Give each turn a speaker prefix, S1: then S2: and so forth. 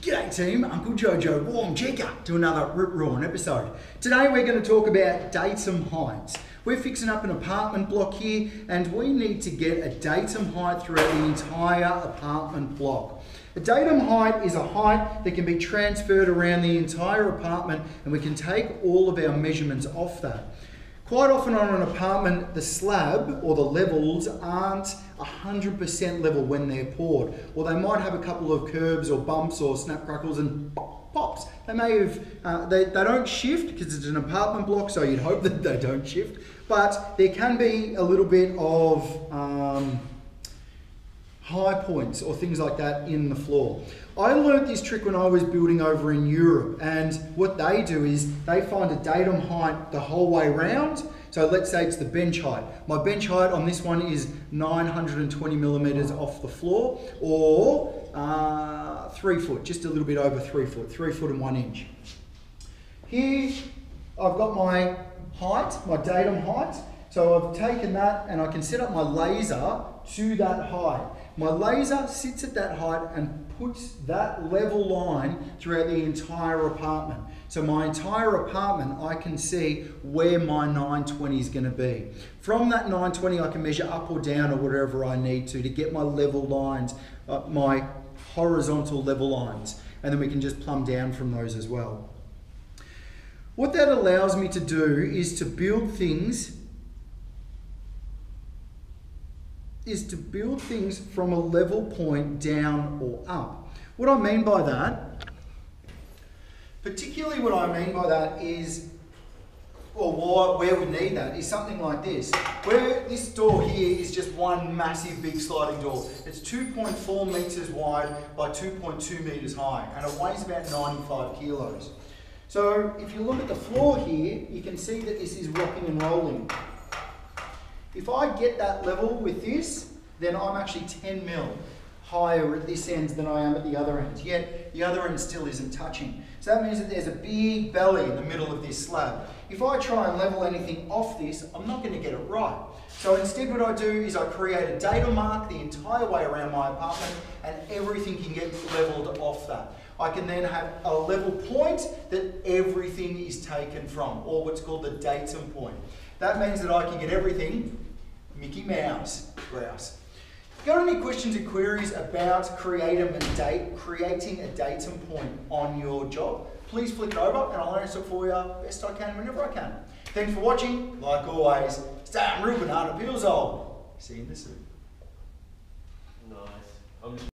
S1: G'day team, Uncle Jojo Warm Jigger to another Rip Roaring episode. Today we're going to talk about datum heights. We're fixing up an apartment block here and we need to get a datum height throughout the entire apartment block. A datum height is a height that can be transferred around the entire apartment and we can take all of our measurements off that. Quite often on an apartment, the slab or the levels aren't 100% level when they're poured, or they might have a couple of curbs or bumps or snap crackles and pops. They may have, uh, they, they don't shift because it's an apartment block, so you'd hope that they don't shift, but there can be a little bit of um, high points or things like that in the floor. I learned this trick when I was building over in Europe, and what they do is they find a datum height the whole way round. So let's say it's the bench height. My bench height on this one is 920 millimeters off the floor, or uh, three foot, just a little bit over three foot, three foot and one inch. Here, I've got my height, my datum height. So I've taken that and I can set up my laser to that height. My laser sits at that height and puts that level line throughout the entire apartment. So my entire apartment, I can see where my 920 is going to be. From that 920, I can measure up or down or whatever I need to to get my level lines, uh, my horizontal level lines. And then we can just plumb down from those as well. What that allows me to do is to build things is to build things from a level point down or up. What I mean by that, particularly what I mean by that is, or where we need that, is something like this. Where this door here is just one massive big sliding door. It's 2.4 metres wide by 2.2 metres high and it weighs about 95 kilos. So if you look at the floor here, you can see that this is rocking and rolling. If I get that level with this, then I'm actually 10 mil higher at this end than I am at the other end. Yet the other end still isn't touching. So that means that there's a big belly in the middle of this slab. If I try and level anything off this, I'm not going to get it right. So instead what I do is I create a datum mark the entire way around my apartment and everything can get leveled off that. I can then have a level point that everything is taken from, or what's called the datum point. That means that I can get everything Mickey Mouse grouse. Got any questions or queries about creating a date, creating a datum point on your job? Please flick it over and I'll answer for you best I can whenever I can. Thanks for watching. Like always, stay real banana peels old. See you in the suit.
S2: Nice.